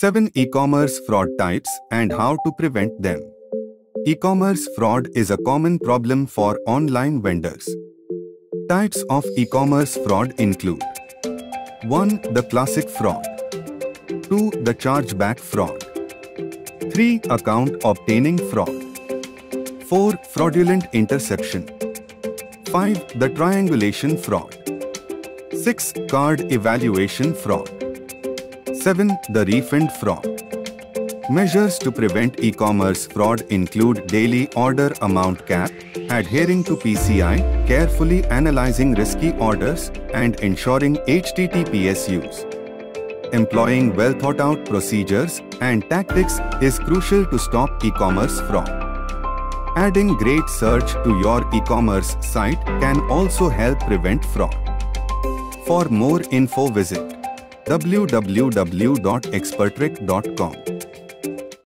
7 E-commerce fraud types and how to prevent them. E-commerce fraud is a common problem for online vendors. Types of e-commerce fraud include 1. The classic fraud 2. The chargeback fraud 3. Account obtaining fraud 4. Fraudulent interception 5. The triangulation fraud 6. Card evaluation fraud 7. The refund fraud. Measures to prevent e-commerce fraud include daily order amount cap, adhering to PCI, carefully analyzing risky orders, and ensuring HTTPS use. Employing well thought out procedures and tactics is crucial to stop e-commerce fraud. Adding great search to your e-commerce site can also help prevent fraud. For more info visit www.expertrec.com.